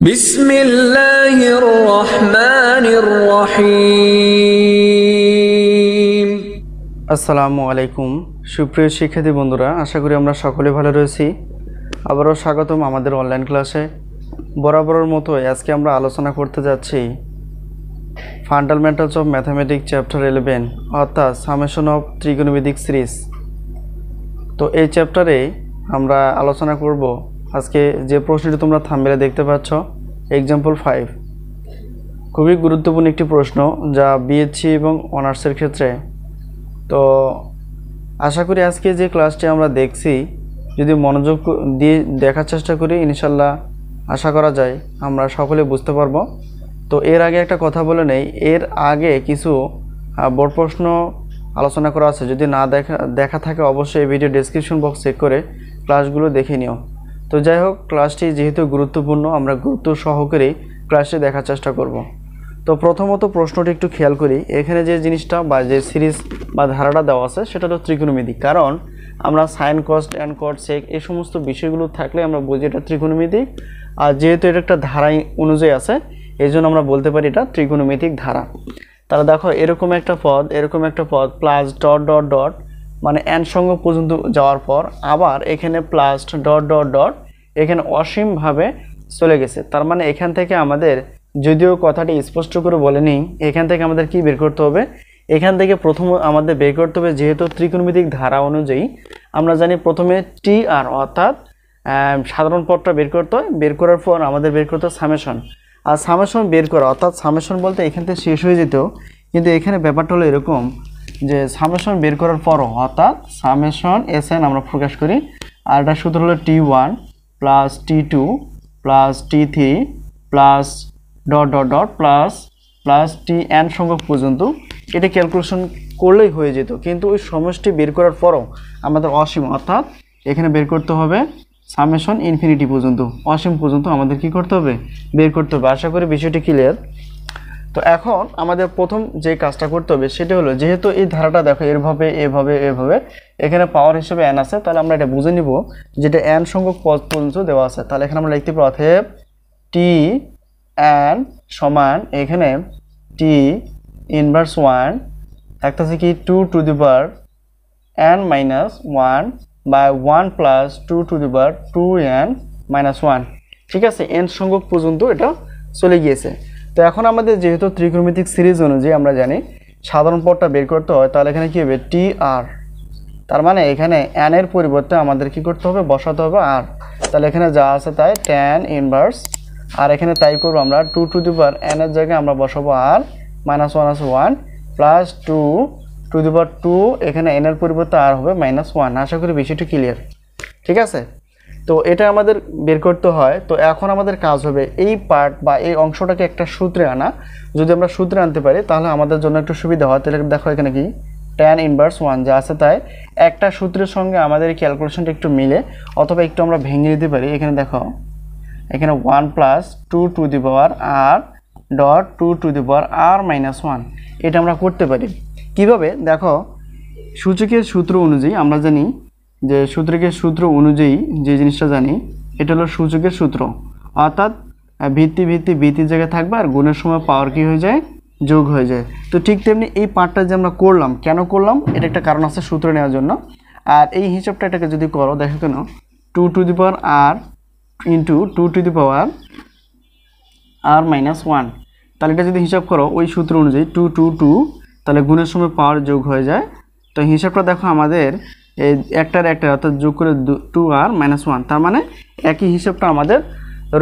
بسم الله الرحمن الرحيم আসসালামু আলাইকুম সুপ্রিয় শিক্ষার্থী বন্ধুরা আশা করি আমরা সকলে ভালো রয়েছি আবারও স্বাগতম আমাদের অনলাইন ক্লাসে বরাবরের মতো আজকে আমরা আলোচনা করতে যাচ্ছি fundamentals of mathematics chapter eleven অর্থাৎ সামেশন অফ ত্রিকোণমিতিক সিরিজ তো এই চ্যাপ্টারে আমরা আলোচনা করব আজকে যে প্রশ্নটি তোমরা থাম্বেলে দেখতে পাচ্ছ এক্সাম্পল ফাইভ খুবই গুরুত্বপূর্ণ একটি প্রশ্ন যা বিএসসি এবং অনার্সের ক্ষেত্রে। তো আশা করি আজকে যে ক্লাসটি আমরা দেখছি, যদি মনোযোগ দিয়ে দেখার চেষ্টা করি, ইনশাল্লাহ আশা করা যায় আমরা সকলে বুঝতে পারব। তো এর আগে একটা কথা বলে নেই, এর আগে কিছু বোর্ড প্রশ্ন আলোচনা করা আছে। যদি না দেখা দেখা থাকে, অবশ্যই ভিডিও ডেসক্রিপশন বক্স চেক করে ক্লাসগুলো দেখে নিও। তো যাই হোক ক্লাসটি যেহেতু গুরুত্বপূর্ণ, আমরা গুরুত্ব সহকারে ক্লাসটি দেখার চেষ্টা করব। তো প্রথমত প্রশ্নটি একটু খেয়াল করি। এখানে যে জিনিসটা বা যে সিরিজ বা ধারাটা দেওয়া আছে, সেটা হলো ত্রিকোণমিতি। কারণ আমরা sine cos and cot sec এই সমস্ত বিষয়গুলো থাকলে আমরা বুঝি এটা ত্রিকোণমিতিক আর যেহেতু এটা একটা ধারাই অনুযায়ী আছে এই জন্য আমরা বলতে পারি এটা ত্রিকোণমিতিক ধারা। তাহলে দেখো, এরকম একটা পদ, এরকম একটা পদ প্লাস ডট ডট ডট মানে এন সঙ্গ পর্যন্ত যাওয়ার পর আবার এখানে প্লাস ডট ডট ডট এখানে অসীমভাবে চলে গেছে। তার মানে এখান থেকে আমাদের যদিও কথাটি স্পষ্ট করে বলেনি, এখান থেকে আমাদের কি বের করতে হবে? এখান থেকে প্রথম আমাদের বের করতে হবে যেহেতু ত্রিকোণমিতিক ধারা অনুযায়ী। আমরা জানি প্রথমে টি আর অর্থাৎ সাধারণ পদটা বের করতে হয়। বের করার পর আমাদের বের করতে হয় সামেশন আর সামেশন বের করা, অর্থাৎ সামেশন বলতে এখান থেকে শেষ হয়ে যেত, কিন্তু এখানে ব্যাপারটা হলো এরকম যে সামেশন বের করার পরও অর্থাৎ সামেশন এস এন আমরা প্রকাশ করি। আর এটা সূত্র হলো t one plus t two plus t three plus dot dot dot plus plus t n সংখ্যক পর্যন্ত। এটা ক্যালকুলেশন করলেই হয়ে যেত। কিন্তু ওই সমষ্টি বের করার পরও আমাদের অসীম, অর্থাৎ এখানে বের করতে হবে সামেশন ইনফিনিটি পর্যন্ত। অসীম পর্যন্ত আমাদের কি করতে হবে? বের করতে হবে। আশা করি বিষয়টি ক্লিয়ার তো এখন আমাদের প্রথম যে কাজটা করতে হবে সেটা হলো, যেহেতু এই ধারাটা দেখো, এভাবে এভাবে এভাবে, এখানে পাওয়ার হিসেবে এন আছে, তাহলে আমরা এটা বুঝে নিব যেটা এন সংখ্যক পদ পর্যন্ত দেওয়া আছে। তাহলে এখানে আমরা লিখতে পারি অথব টি এন সমান এখানে টি ইনভার্স ওয়ান থাকতেছে কি two to the power n minus one বা one plus two to the power two n minus one ঠিক আছে? এন সংখ্যক পর্যন্ত এটা চলে গিয়েছে। তো এখন আমাদের যেহেতু ত্রিকোণমিতিক সিরিজ অনুযায়ী আমরা জানি সাধারণ পদটা বের করতে হয়, তাহলে এখানে কী হবে? টি আর তার মানে এখানে এন এর পরিবর্তে আমাদের কি করতে হবে? বসাতে হবে আর তাহলে এখানে যা আছে তাই ট্যান ইনভার্স আর এখানে তাই করব আমরা টু টু দি এন এর জায়গায় আমরা বসাবো আর মাইনাস ওয়ান আছে one plus two to the power two এখানে এন এর পরিবর্তে আর হবে মাইনাস ওয়ান আশা করি বিষয়টি ক্লিয়ার ঠিক আছে? তো এটা আমাদের বের করতে হয়। তো এখন আমাদের কাজ হবে এই পার্ট বা এই অংশটাকে একটা সূত্রে আনা। যদি আমরা সূত্রে আনতে পারি, তাহলে আমাদের জন্য একটু সুবিধা হয়। তাহলে দেখো এখানে কি? ট্যান ইনভার্স ওয়ান যা আছে তাই। একটা সূত্রের সঙ্গে আমাদের এই ক্যালকুলেশনটা একটু মিলে, অথবা একটু আমরা ভেঙে দিতে পারি। এখানে দেখো, এখানে one plus two to the power r dot two to the power r minus one এটা আমরা করতে পারি। কীভাবে? দেখো, সূচকের সূত্র অনুযায়ী আমরা জানি যে সূত্রকের সূত্র অনুযায়ী যে জিনিসটা জানি, এটা হলো সূচকের সূত্র। অর্থাৎ ভিত্তি ভিত্তি ভিত্তির জায়গায় থাকবে আর গুণের সময় পাওয়ার কি হয়ে যায়? যোগ হয়ে যায়। তো ঠিক তেমনি এই পার্টটা যে আমরা করলাম, কেন করলাম? এটা একটা কারণ আছে সূত্র নেওয়ার জন্য। আর এই হিসাবটা এটাকে যদি করো, দেখো কেন two to the power r into two to the power r minus one তাহলে এটা যদি হিসাব করো, ওই সূত্র অনুযায়ী টু টু টু তাহলে গুণের সময় পাওয়ার যোগ হয়ে যায়। তো হিসাবটা দেখো আমাদের এই একটার একটা, অর্থাৎ যোগ করে টু আর মাইনাস ওয়ান তার মানে একই হিসেবটা আমাদের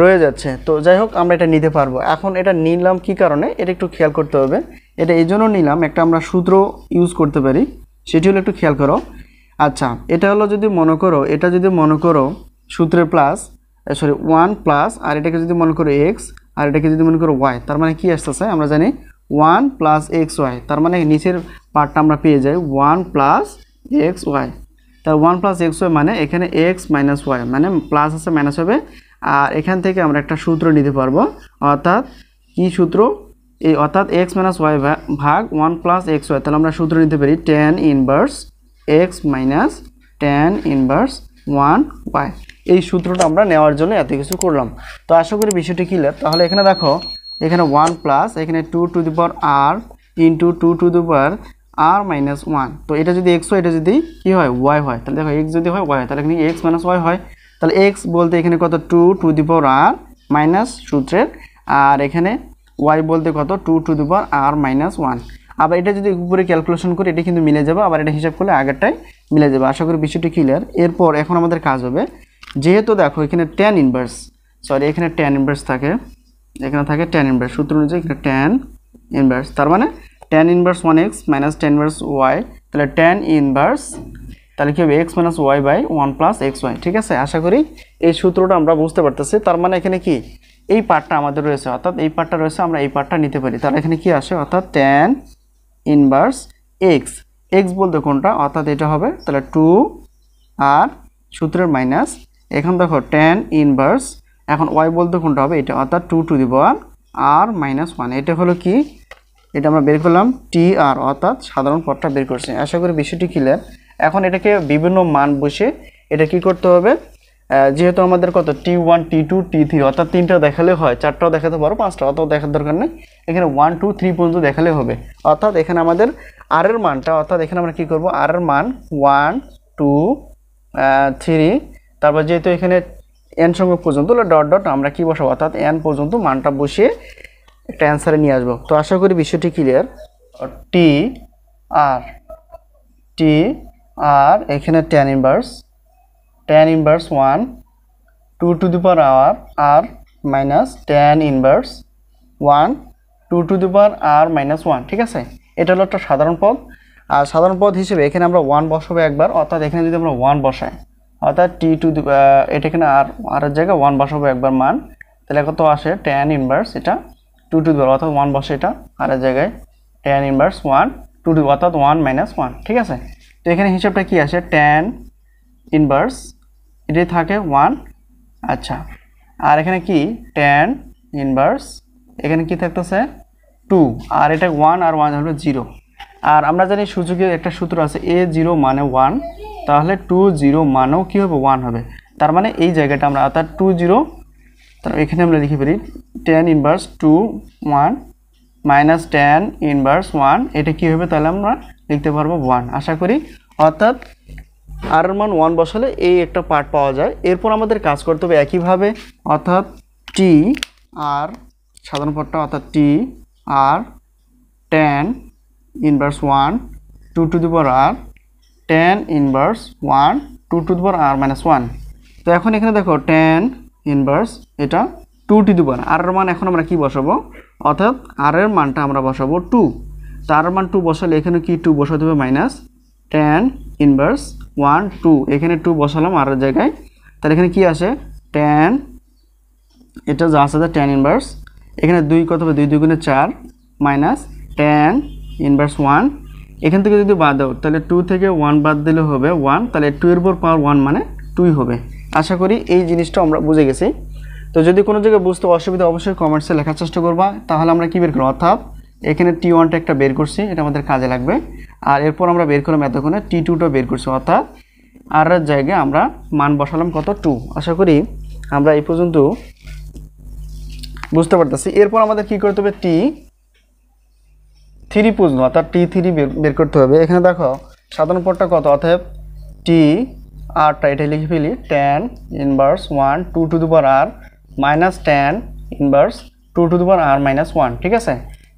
রয়ে যাচ্ছে। তো যাই হোক, আমরা এটা নিতে পারব। এখন এটা নিলাম কি কারণে? এটা একটু খেয়াল করতে হবে। এটা এই জন্য নিলাম, একটা আমরা সূত্র ইউজ করতে পারি। সেটি হলো একটু খেয়াল করো। আচ্ছা এটা হলো যদি মনে করো, এটা যদি মনে করো সূত্রের plus sorry one plus r এটাকে যদি মনে করো এক্স আর এটাকে যদি মনে করো ওয়াই তার মানে কি আসতেছে? আমরা জানি ওয়ান প্লাস এক্স ওয়াই তার মানে নিচের পার্টটা আমরা পেয়ে যাই। ওয়ান প্লাস এক্স ওয়াই তার ওয়ান প্লাস এক্স ওয়াই মানে এখানে এক্স মাইনাস ওয়াই মানে প্লাস আছে মাইনাস হবে। আর এখান থেকে আমরা একটা সূত্র নিতে পারব। অর্থাৎ কি সূত্র? এই অর্থাৎ এক্স মাইনাস ওয়াই ভাগ ওয়ান প্লাস এক্স ওয়াই তাহলে আমরা সূত্র নিতে পারি tan inverse x minus tan inverse one y এই সূত্রটা আমরা নেওয়ার জন্য এত কিছু করলাম। তো আশা করি বিষয়টি ক্লিয়ার তাহলে এখানে দেখো, এখানে ওয়ান প্লাস এখানে two to the power r into two to the power r minus one তো এটা যদি এক্স হয়, এটা যদি কী হয়? ওয়াই হয়। তাহলে দেখো এক্স যদি হয় ওয়াই হয়। তাহলে এখানে এক্স মাইনাস ওয়াই হয়। তাহলে এক্স বলতে এখানে কত? Two to the power r minus সূত্রের। আর এখানে ওয়াই বলতে কত? Two to the power r minus one আবার এটা যদি উপরে ক্যালকুলেশন করি, এটা কিন্তু মিলে যাবে। আবার এটা হিসাব করলে আগেরটাই মিলে যাবে। আশা করি বিষয়টি ক্লিয়ার এরপর এখন আমাদের কাজ হবে, যেহেতু দেখো এখানে টেন ইনভার্স সরি এখানে টেন ইনভার্স থাকে। এখানে থাকে টেন ইনভার্স সূত্র অনুযায়ী এখানে টেন ইনভার্স তার মানে tan inverse one x minus tan inverse y তাহলে টেন ইনভার্স তাহলে কী হবে? X minus y by one plus x y ঠিক আছে? আশা করি এই সূত্রটা আমরা বুঝতে পারতেছি। তার মানে এখানে কি? এই পার্টটা আমাদের রয়েছে, অর্থাৎ এই পার্টটা রয়েছে, আমরা এই পার্টটা নিতে পারি। তাহলে এখানে কি আসে? অর্থাৎ টেন ইনভার্স এক্স এক্স বলতে কোনটা? অর্থাৎ এটা হবে, তাহলে টু আর সূত্রের মাইনাস এখন দেখো টেন ইনভার্স এখন ওয়াই বলতে কোনটা হবে? এটা, অর্থাৎ two to the r minus one এটা হলো কি? এটা আমরা বের করলাম টি আর অর্থাৎ সাধারণ পথটা বের করছি। আশা করি বিষয়টি ক্লিয়ার এখন এটাকে বিভিন্ন মান বসে এটা কি করতে হবে? যেহেতু আমাদের কত? T one t two t three অর্থাৎ তিনটা দেখালে হয়, চারটাও দেখাতে পারো পাঁচটা অত দেখার দরকার নেই। এখানে ওয়ান টু থ্রি পর্যন্ত দেখালে হবে। অর্থাৎ এখানে আমাদের আর এর মানটা, অর্থাৎ এখানে আমরা কি করব? আর এর মান ওয়ান টু থ্রি তারপর যেহেতু এখানে এন সংখ্যক পর্যন্ত ডট ডট আমরা কি বসাবো? অর্থাৎ এন পর্যন্ত মানটা বসিয়ে একটা অ্যান্সারে নিয়ে আসব। তো আশা করি বিষয়টি ক্লিয়ার টি আর টি আর এখানে tan inverse tan inverse one two to the power our r minus tan inverse one two to the power r minus one ঠিক আছে? এটা হলো একটা সাধারণ পদ। আর সাধারণ পদ হিসেবে এখানে আমরা ওয়ান বসাবো একবার, অর্থাৎ এখানে যদি আমরা ওয়ান বসাই, অর্থাৎ টি টু এটা এখানে আর আর জায়গায় ওয়ান বসাবো একবার মান, তাহলে কত আসে? টেন ইনভার্স এটা টু টু দি অর্থাৎ ওয়ান বসে এটা আর এর জায়গায় tan inverse one two to অর্থাৎ ওয়ান মাইনাস ওয়ান ঠিক আছে? তো এখানে হিসাবটা কি আছে টেন ইনভার্স এটাই থাকে ওয়ান আচ্ছা। আর এখানে কি? টেন ইনভার্স এখানে কি থাকতেছে? টু আর এটা ওয়ান আর ওয়ান হলো জিরো আর আমরা জানি সূচকের একটা সূত্র আছে এ জিরো মানে ওয়ান তাহলে টু জিরো মানেও কী হবে? ওয়ান হবে। তার মানে এই জায়গাটা আমরা, অর্থাৎ টু জিরো তার এখানে আমরা লিখে পারি tan inverse two one minus tan inverse one এটা কী হবে তাহলে আমরা লিখতে পারব ওয়ান আশা করি অর্থাৎ আর মান ওয়ান বসালে এই একটা পার্ট পাওয়া যায়। এরপর আমাদের কাজ করতে হবে একইভাবে, অর্থাৎ টি আর সাধারণ পদটা অর্থাৎ t r tan inverse one two to the r tan inverse one two to the r minus one তো এখন এখানে দেখো টেন ইনভার্স, এটা two to the power r এর মান এখন আমরা কি বসাবো? অর্থাৎ আর এর মানটা আমরা বসাবো টু তার মান টু বসালে এখানে কি টু বসাতে হবে? Minus tan inverse one two এখানে টু বসালাম আর জায়গায়। তাহলে এখানে কি আসে? টেন এটা যা আছে টেন ইনভার্স এখানে দুই কত হবে? দুই দুই গুণে চার। মাইনাস টেন ইনভার্স ওয়ান এখান থেকে যদি বাদ দাও, তাহলে টু থেকে ওয়ান বাদ দিলে হবে ওয়ান তাহলে টু এর উপর পাওয়ার ওয়ান মানে টুই হবে। আশা করি এই জিনিসটা আমরা বুঝে গেছি। তো যদি কোনো জায়গায় বুঝতে অসুবিধা অবশ্যই কমেন্টসে লেখার চেষ্টা করবা। তাহলে আমরা কী বের করব? অর্থাৎ এখানে টি ওয়ানটা একটা বের করছি, এটা আমাদের কাজে লাগবে। আর এরপর আমরা বের করলাম এতক্ষণে টি টুটা বের করছি। অর্থাৎ আর জায়গায় আমরা মান বসালাম কত? টু আশা করি আমরা এই পর্যন্ত বুঝতে পারতেছি। এরপর আমাদের কি করতে হবে? টি থ্রি পর্যন্ত অর্থাৎ টি থ্রি বের করতে হবে। এখানে দেখো, সাধারণ পদটা কত? অর্থাৎ টি আরটা এটা লিখে ফেলি tan inverse one two two দুবার r minus tan inverse two two দুবার আর মাইনাস ওয়ান ঠিক আছে?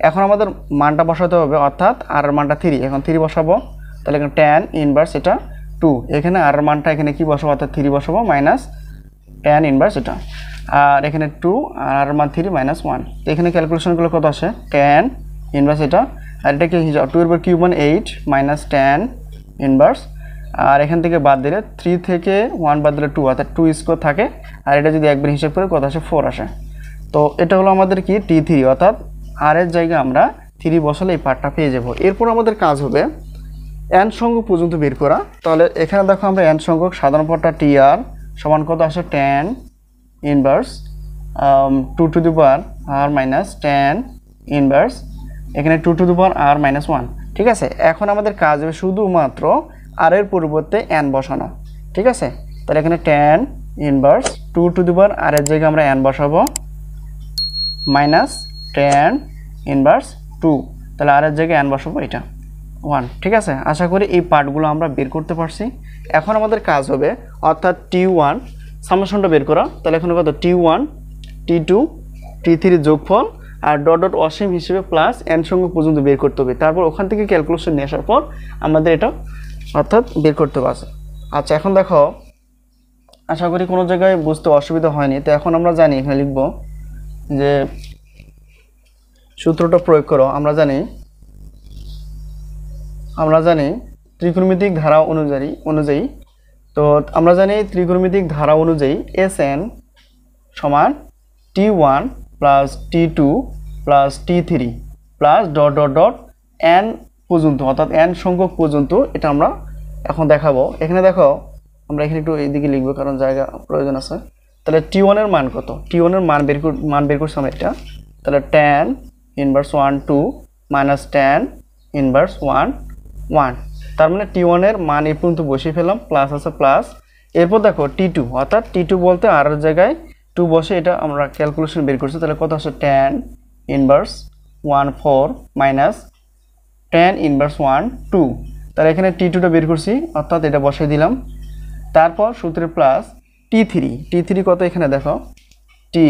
এখন আমাদের মানটা বসাতে হবে, অর্থাৎ আর মানটা থ্রি এখন থ্রি বসাবো, তাহলে এখানে টেন ইনভার্স এটা টু এখানে আর মানটা এখানে কি বসাবো, অর্থাৎ থ্রি বসাবো মাইনাস টেন ইনভার্স এটা, আর এখানে টু আর মান থ্রি মাইনাস ওয়ান এখানে ক্যালকুলেশনগুলো কত আসে? টেন ইনভার্স এটা, আর এটা কি টু এর পর cube one eight minus tan inverse r এখান থেকে বাদ দিলে থ্রি থেকে ওয়ান বাদ দিলে টু অর্থাৎ টু স্কোর থাকে। আর এটা যদি একবার হিসাব করে, কত আসে? ফোর আসে। তো এটা হলো আমাদের কি? টি থ্রি অর্থাৎ আর এর জায়গায় আমরা থ্রি বসালে এই পার্টটা পেয়ে যাব। এরপর আমাদের কাজ হবে এন সংখ্যক পর্যন্ত বের করা। তাহলে এখানে দেখো আমরা এন সংখ্যক সাধারণ পদটা টি আর সমান কত আসে? Tan inverse two to the power r minus tan inverse এখানে two to the power r minus one ঠিক আছে? এখন আমাদের কাজ হবে শুধুমাত্র আর এর পরিবর্তে এন বসানো, ঠিক আছে? তাহলে এখানে tan inverse two to the r এর জায়গায় আমরা এন বসাবো মাইনাস টেন ইনভার্স টু তাহলে আর এর জায়গায় এন বসাবো এটা ওয়ান ঠিক আছে? আশা করি এই পার্টগুলো আমরা বের করতে পারছি। এখন আমাদের কাজ হবে, অর্থাৎ টি ওয়ান সামেশনটা বের করা। তাহলে এখন কত t one t two t three যোগফল আর ডট ডট অসীম হিসেবে প্লাস এন সঙ্গে পর্যন্ত বের করতে হবে। তারপর ওখান থেকে ক্যালকুলেশন নিয়ে আসার পর আমাদের এটা অর্থাৎ বের করতে পারছে। আচ্ছা এখন দেখো, আশা করি কোনো জায়গায় বুঝতে অসুবিধা হয়নি। তো এখন আমরা জানি, এখানে লিখব যে সূত্রটা প্রয়োগ করো। আমরা জানি আমরা জানি ত্রিকোণমিতিক ধারা অনুযায়ী অনুযায়ী, তো আমরা জানি ত্রিকোণমিতিক ধারা অনুযায়ী এস এন সমান t one plus t two plus t three plus dot dot dot n পর্যন্ত, অর্থাৎ এন সংখ্যক পর্যন্ত এটা আমরা এখন দেখাবো। এখানে দেখো, আমরা এখানে একটু এইদিকে লিখব কারণ জায়গা প্রয়োজন আছে। তাহলে টি ওয়ানের মান কত? টি ওয়ানের মান বের মান বের করছি আমরা এটা তাহলে tan inverse one two minus tan inverse one one তার মানে টি ওয়ানের মান এই পর্যন্ত বসিয়ে ফেলাম প্লাস আছে প্লাস এরপর দেখো টি টু অর্থাৎ টি টু বলতে আর জায়গায় টু বসে এটা আমরা ক্যালকুলেশন বের করছি। তাহলে কত আসছে tan inverse one four minus tan inverse one two তাহলে এখানে টি টুটা বের করছি, অর্থাৎ এটা বসিয়ে দিলাম। তারপর সূত্রে plus t three t three কত এখানে দেখো? টি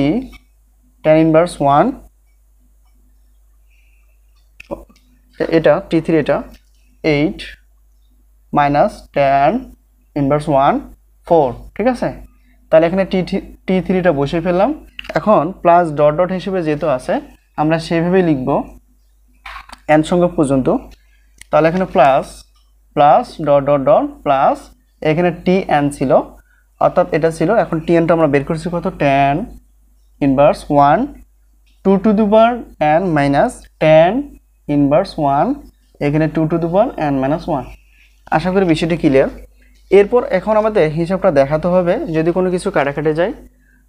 টেন ইনভার্স ওয়ান এটা টি থ্রি এটা eight minus tan inverse one four ঠিক আছে? তাহলে এখানে টি টি থ্রিটা বসে ফেললাম। এখন প্লাস ডট ডট হিসেবে যেহেতু আছে, আমরা সেভাবেই লিখব। এন সংখ্যক পর্যন্ত, তাহলে এখানে plus plus dot dot dot plus এখানে টি এন ছিল, অর্থাৎ এটা ছিল, এখন টি এনটা আমরা বের করছি কত? Tan inverse one two two দু বার n minus tan inverse one এখানে টু টু দু বার এন মাইনাস ওয়ান আশা করি বিষয়টি ক্লিয়ার এরপর এখন আমাদের হিসাবটা দেখাতে হবে, যদি কোনো কিছু কাটাকাটি যায়,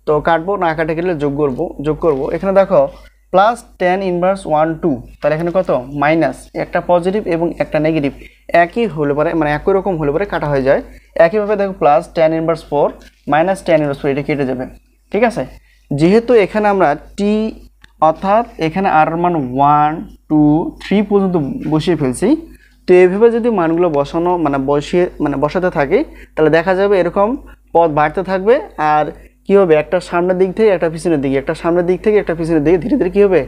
তো কাটবো না কাটে গেলে যোগ করব, যোগ করব। এখানে দেখো plus tan inverse one two, তাহলে এখানে কত? মাইনাস, একটা পজিটিভ এবং একটা নেগেটিভ। একই হলে পরে মানে একই রকম হলে পরে কাটা হয়ে যায়। একইভাবে দেখো, plus tan inverse four, minus tan inverse four, এটা কেটে যাবে। ঠিক আছে? যেহেতু এখানে আমরা টি অর্থাৎ এখানে আর মান ওয়ান টু থ্রি পর্যন্ত বসিয়ে ফেলছি, তো এইভাবে যদি মানগুলো বসানো মানে বসিয়ে মানে বসাতে থাকি, তাহলে দেখা যাবে এরকম পথ বাড়তে থাকবে, আর কী হবে? একটা সামনের দিক থেকে একটা পিছনের দিকে, একটা সামনের দিক থেকে একটা পিছনের দিকে, ধীরে ধীরে কী হবে?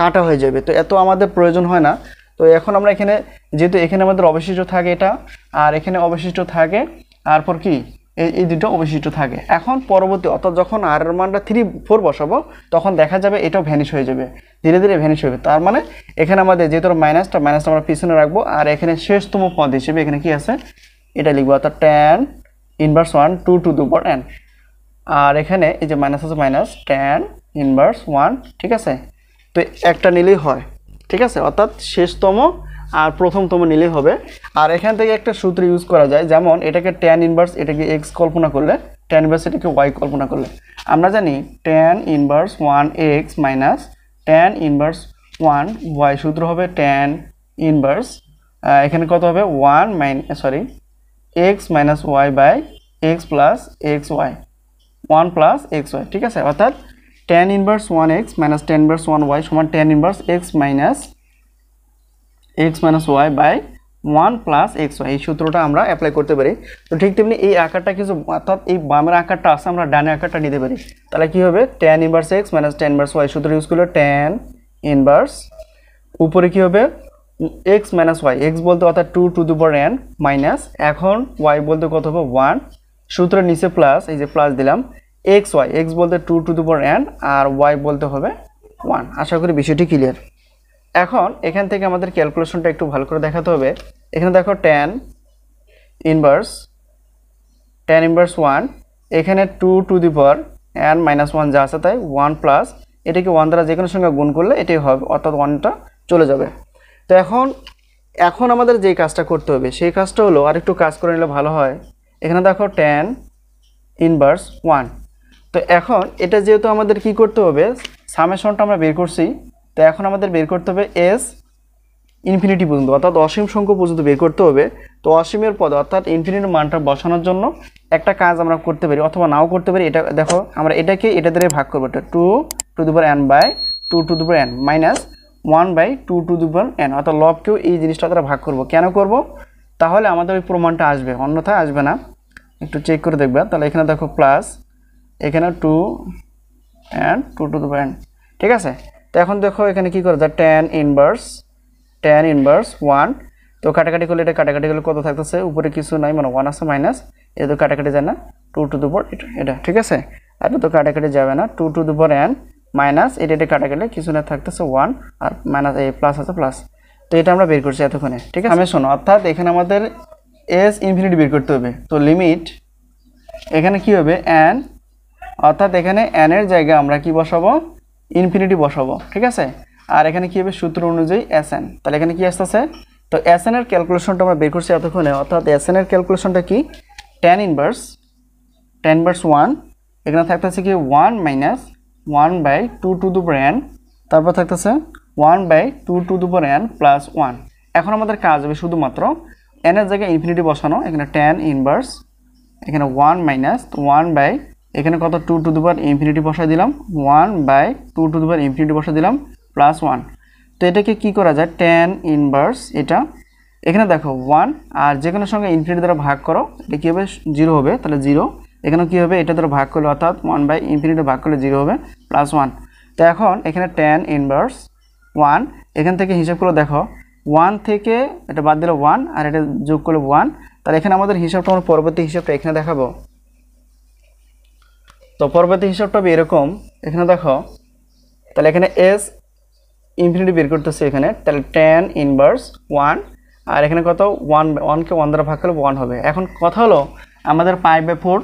কাটা হয়ে যাবে। তো এত আমাদের প্রয়োজন হয় না। তো এখন আমরা এখানে, যেহেতু এখানে আমাদের অবশিষ্ট থাকে এটা, আর এখানে অবশিষ্ট থাকে, তারপর কি? এই দুটো অবশিষ্ট থাকে। এখন পরবর্তী, অর্থাৎ যখন আর এর মানটা থ্রি ফোর বসাবো, তখন দেখা যাবে এটাও ভ্যানিশ হয়ে যাবে। ধীরে ধীরে ভ্যানিশ হবে তার মানে এখানে আমাদের যেহেতু মাইনাসটা মাইনাসটা আমরা পিছনে রাখব। আর এখানে শেষতম পদ হিসেবে এখানে কি আছে? এটা লিখব, অর্থাৎ tan inverse one two two দু পর এন আর এখানে এই যে মাইনাস আছে মাইনাস টেন ইনভার্স ওয়ান ঠিক আছে? তো একটা নিলেই হয়, ঠিক আছে? অর্থাৎ শেষতম আর প্রথমতম নিলেই হবে। আর এখান থেকে একটা সূত্র ইউজ করা যায়, যেমন এটাকে ট্যান ইনভার্স এটাকে এক্স কল্পনা করলে ট্যান ইনভার্স এটাকে ওয়াই কল্পনা করলে। আমরা জানি tan inverse one x minus tan inverse one y সূত্র হবে ট্যান ইনভার্স এখানে কত হবে? One minus sorry x minus y by x plus x y one plus x y, ঠিক আছে? অর্থাৎ tan inverse one x minus tan inverse one y সমান tan inverse x minus x minus y by one plus x y এই সূত্রটা আমরা apply করতে পারি। তো ঠিক তেমনি এই আকারটা কিছু, অর্থাৎ এই বামের আকারটা আছে, আমরা ডানের আকারটা নিতে পারি। তাহলে কী হবে? Tan inverse x minus tan inverse y সূত্র ইউজ করলে টেন ইনভার্স উপরে কী হবে? এক্স মাইনাস ওয়াই এক্স বলতে অর্থাৎ টু টু দু পর এন মাইনাস এখন ওয়াই বলতে কত হবে? ওয়ান সূত্রের নিচে প্লাস এই যে প্লাস দিলাম এক্স ওয়াই এক্স বলতে টু টু দু পাওয়ার এন আর ওয়াই বলতে হবে ওয়ান আশা করি বিষয়টি ক্লিয়ার এখন এখান থেকে আমাদের ক্যালকুলেশনটা একটু ভালো করে দেখাতে হবে। এখানে দেখো tan inverse tan inverse one এখানে two to the power n minus one যা আছে তাই ওয়ান প্লাস এটাকে ওয়ান দ্বারা যে কোনো সঙ্গে গুণ করলে এটাই হবে, অর্থাৎ ওয়ানটা চলে যাবে। তো এখন এখন আমাদের যে কাজটা করতে হবে, সেই কাজটা হলো আরেকটু কাজ করে নিলে ভালো হয়। এখানে দেখো টেন ইনভার্স ওয়ান তো এখন এটা যেহেতু আমাদের কি করতে হবে সামেশনটা আমরা বের করছি, তো এখন আমাদের বের করতে হবে এস ইনফিনিটি পর্যন্ত, অর্থাৎ অসীম সংখ্যা পর্যন্ত বের করতে হবে। তো অসীমের পদে, অর্থাৎ ইনফিনিটির মানটা বসানোর জন্য একটা কাজ আমরা করতে পারি, অথবা নাও করতে পারি। এটা দেখো, আমরা এটাকে এটা দিয়ে ভাগ করব, এটা টু টু দুবার এন বাই টু টু দুবার n minus one by two two দুবার এন অর্থাৎ লবকেও এই জিনিসটা দ্বারা ভাগ করব। কেন করব? তাহলে আমাদের ওই প্রমাণটা আসবে, অন্যথায় আসবে না। একটু চেক করে দেখবে। তাহলে এখানে দেখো প্লাস এখানে টু অ্যান্ড টু টু দুবার এন ঠিক আছে? তো এখন দেখো এখানে কি করে যায়? Tan inverse tan inverse one তো কাটাকাটি করলে এটা কাটাকাটি করলে কত থাকতেছে? উপরে কিছু নাই মানে ওয়ান আছে মাইনাস এটা তো কাটাকাটি যায় না। টু টু দুপর এটা এটা, ঠিক আছে? এটা তো কাটাকাটি যাবে না। টু টু দুপুর এন মাইনাস এটা এটা কাটাকাটি কিছু না থাকতেছে ওয়ান আর মাইনাস এই প্লাস আছে প্লাস তো এটা আমরা বের করছি এতক্ষণে, ঠিক আছে? আমি শোনো, অর্থাৎ এখানে আমাদের এস ইনফিনিটি বের করতে হবে। তো লিমিট এখানে কি হবে? এন অর্থাৎ এখানে এর জায়গায় আমরা কি বসাবো? ইনফিনিটি বসাবো, ঠিক আছে? আর এখানে কি হবে? সূত্র অনুযায়ী এস এন তাহলে এখানে কি আসতেছে? তো এস এর ক্যালকুলেশনটা আমরা বের করছি এতক্ষণে, অর্থাৎ এস এর ক্যালকুলেশনটা কি? Tan inverse tan inverse one এখানে থাকতেছে কি? One minus one by two two দু এন তারপর থাকতেছে ওয়ান বাই টু টু দুপুর এন প্লাস ওয়ান। এখন আমাদের কাজ হবে শুধুমাত্র এন এর জায়গায় ইনফিনিটি বসানো, এখানে টেন ইনভার্স এখানে ওয়ান মাইনাস ওয়ান বাই, এখানে কত? টু টু দুবার ইনফিনিটি বসাই দিলাম ওয়ান বাই টু টু দুবার ইনফিনিটি বসাই দিলাম প্লাস ওয়ান তো এটাকে কি করা যায়? টেন ইনভার্স এটা। এখানে দেখো ওয়ান আর যে কোনো সঙ্গে ইনফিনিটি দ্বারা ভাগ করো, এটা কী হবে? জিরো হবে, তাহলে জিরো এখানে কী হবে? এটা দ্বারা ভাগ করলে অর্থাৎ ওয়ান বাই ইনফিনিটি ভাগ করলে জিরো হবে প্লাস ওয়ান তো এখন এখানে টেন ইনভার্স ওয়ান এখান থেকে হিসাব করে দেখো ওয়ান থেকে এটা বাদ দিলে ওয়ান আর এটা যোগ করলে ওয়ান তাহলে এখানে আমাদের হিসাবটা আমরা পরবর্তী হিসাবটা এখানে দেখাবো। তো পরবর্তী হিসাবটা হবে এরকম, এখানে দেখো, তাহলে এখানে এস ইনফিনিটি বের করতেছে এখানে, তাহলে টেন ইনভার্স ওয়ান আর এখানে কত? ওয়ান ওয়ানকে ওয়ান দ্বারা ভাগ করলে ওয়ান হবে। এখন কথা হলো, আমাদের পাই বাই ফোর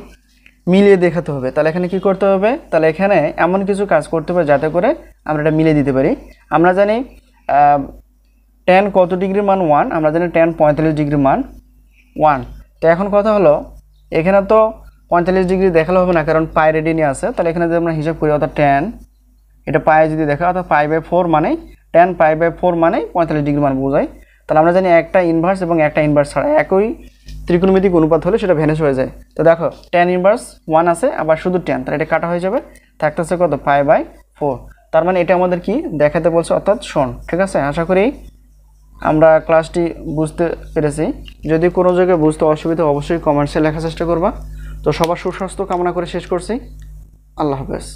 মিলিয়ে দেখাতে হবে। তাহলে এখানে কি করতে হবে? তাহলে এখানে এমন কিছু কাজ করতে হবে যাতে করে আমরা এটা মিলিয়ে দিতে পারি। আমরা জানি টেন কত ডিগ্রির মান ওয়ান আমরা জানি টেন পঁয়তাল্লিশ ডিগ্রির মান ওয়ান তো এখন কথা হলো, এখানে তো পঁয়তাল্লিশ ডিগ্রি দেখালে হবে না, কারণ পায়ে রেডি নিয়ে আছে। তাহলে এখানে যদি আমরা হিসাব করি অর্থাৎ টেন এটা পায়ে যদি দেখা, অর্থাৎ পাই বাই ফোর মানে টেন পাই বাই ফোর মানে পঁয়তাল্লিশ ডিগ্রি মান বোঝায়। তাহলে আমরা জানি একটা ইনভার্স এবং একটা ইনভার্স ছাড়া একই ত্রিকোণমিতিক অনুপাত হলে সেটা ভ্যানিশ হয়ে যায়। তো দেখো টেন ইনভার্স ওয়ান আছে, আবার শুধু টেন তাহলে এটা কাটা হয়ে যাবে। থাকতেছে কত? পাই বাই ফোর তার মানে এটা আমাদের কি দেখাতে বলছে? অর্থাৎ শোন ঠিক আছে? আশা করি আমরা ক্লাসটি বুঝতে পেরেছি। যদি কোনো জায়গায় বুঝতে অসুবিধা অবশ্যই কমেন্টসে লেখার চেষ্টা করবা। তো সবার সুস্বাস্থ্য কামনা করে শেষ করছি। আল্লাহ হাফেজ।